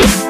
Peace.